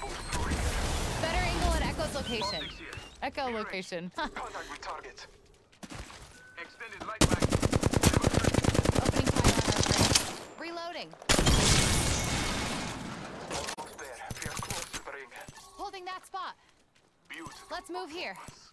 Better angle at Echo's location. Echo location. Contact with target. Extended light mag. Opening fire on our friend. Reloading. Almost there. We are close to the ring. Holding that spot. Beautiful. Let's move here. performance.